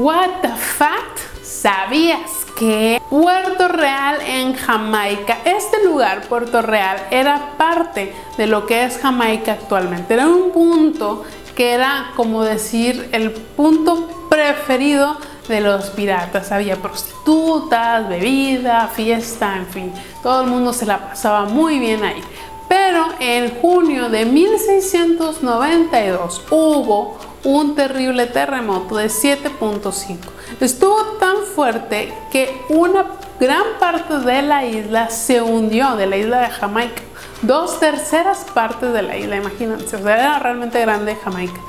What the fuck? ¿Sabías que Puerto Real en Jamaica, este lugar, Puerto Real, era parte de lo que es Jamaica actualmente? Era un punto que era como decir el punto preferido de los piratas. Había prostitutas, bebida, fiesta, en fin. Todo el mundo se la pasaba muy bien ahí. Pero en junio de 1692 hubo un terrible terremoto de 7.5. Estuvo tan fuerte que una gran parte de la isla se hundió, de la isla de Jamaica. Dos terceras partes de la isla, imagínense, o sea, era realmente grande Jamaica.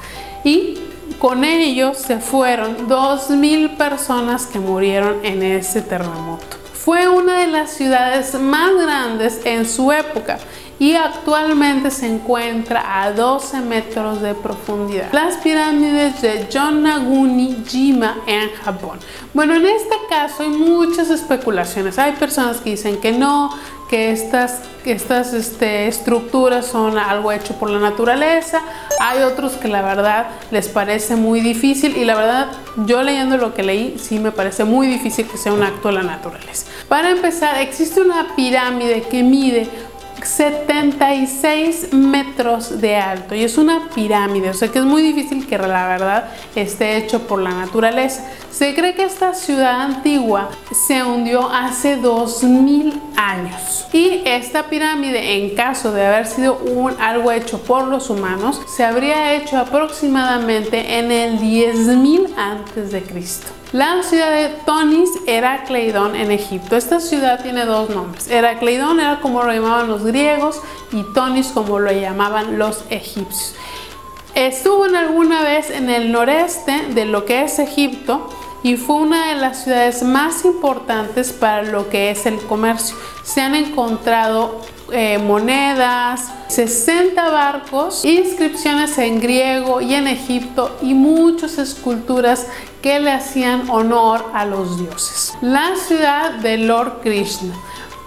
Y con ellos se fueron 2.000 personas que murieron en ese terremoto. Fue una de las ciudades más grandes en su época y actualmente se encuentra a 12 metros de profundidad. Las pirámides de Yonaguni-jima en Japón. Bueno, en este caso hay muchas especulaciones. Hay personas que dicen que no, que estas, estas este, estructuras son algo hecho por la naturaleza. Hay otros que la verdad les parece muy difícil y la verdad yo leyendo lo que leí sí me parece muy difícil que sea un acto de la naturaleza. Para empezar, existe una pirámide que mide 76 metros de alto y es una pirámide, o sea que es muy difícil que la verdad esté hecho por la naturaleza. Se cree que esta ciudad antigua se hundió hace 2000 años y esta pirámide en caso de haber sido un, algo hecho por los humanos se habría hecho aproximadamente en el 10.000 antes de Cristo. La ciudad de Tonis Heracleidón en Egipto. Esta ciudad tiene dos nombres. Heracleidón era como lo llamaban los griegos y Tonis como lo llamaban los egipcios. Estuvo en alguna vez en el noreste de lo que es Egipto y fue una de las ciudades más importantes para lo que es el comercio. Se han encontrado eh, monedas, 60 barcos, inscripciones en griego y en Egipto y muchas esculturas que le hacían honor a los dioses. La ciudad de Lord Krishna.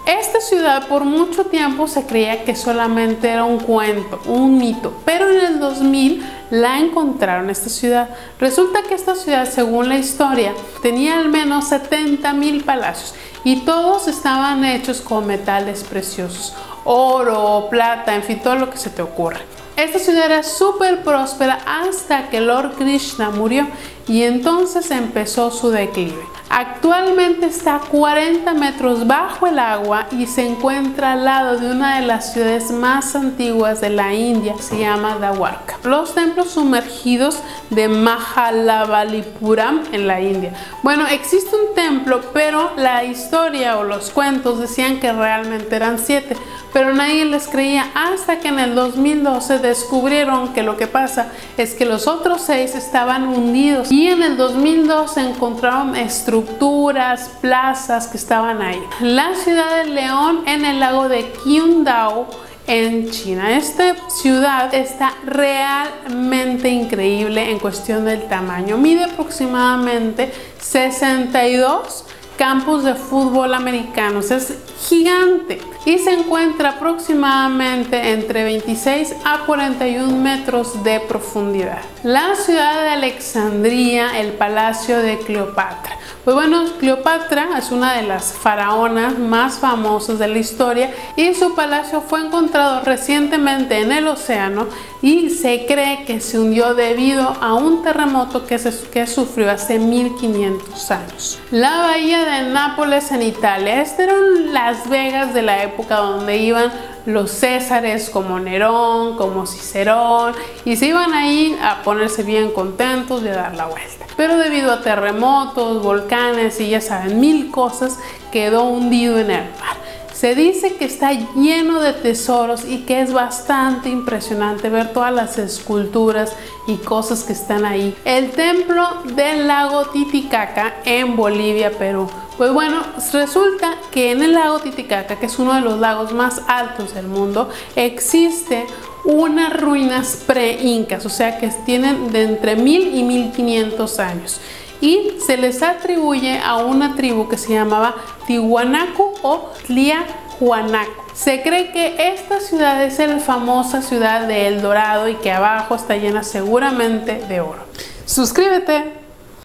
Esta ciudad por mucho tiempo se creía que solamente era un cuento, un mito, pero en el 2000 la encontraron esta ciudad. Resulta que esta ciudad, según la historia, tenía al menos 70 mil palacios y todos estaban hechos con metales preciosos, oro, plata, en fin, todo lo que se te ocurra. Esta ciudad era súper próspera hasta que Lord Krishna murió y entonces empezó su declive. Actualmente está a 40 metros bajo el agua y se encuentra al lado de una de las ciudades más antiguas de la India, se llama Dawarka. Los templos sumergidos de Mahalabalipuram en la India. Bueno, existe un templo, pero la historia o los cuentos decían que realmente eran siete, pero nadie les creía hasta que en el 2012 descubrieron que lo que pasa es que los otros seis estaban hundidos y en el 2012 encontraron estructuras, plazas que estaban ahí. La ciudad de León en el lago de Qingdao en China. Esta ciudad está realmente increíble en cuestión del tamaño. Mide aproximadamente 62 campos de fútbol americanos. Es gigante y se encuentra aproximadamente entre 26 a 41 metros de profundidad. La ciudad de Alejandría, el palacio de Cleopatra. Pues bueno, Cleopatra es una de las faraonas más famosas de la historia y su palacio fue encontrado recientemente en el océano y se cree que se hundió debido a un terremoto que, se, que sufrió hace 1500 años. La bahía de Nápoles en Italia, eran Las Vegas de la época donde iban los césares como Nerón, como Cicerón y se iban ahí a ponerse bien contentos y a dar la vuelta pero debido a terremotos, volcanes y ya saben, mil cosas, quedó hundido en el mar. Se dice que está lleno de tesoros y que es bastante impresionante ver todas las esculturas y cosas que están ahí. El templo del lago Titicaca en Bolivia, Perú. Pues bueno, resulta que en el lago Titicaca, que es uno de los lagos más altos del mundo, existe unas ruinas pre-incas, o sea que tienen de entre 1000 y 1500 años. Y se les atribuye a una tribu que se llamaba Tihuanaco o Tliahuanaco. Se cree que esta ciudad es la famosa ciudad de El Dorado y que abajo está llena seguramente de oro. Suscríbete.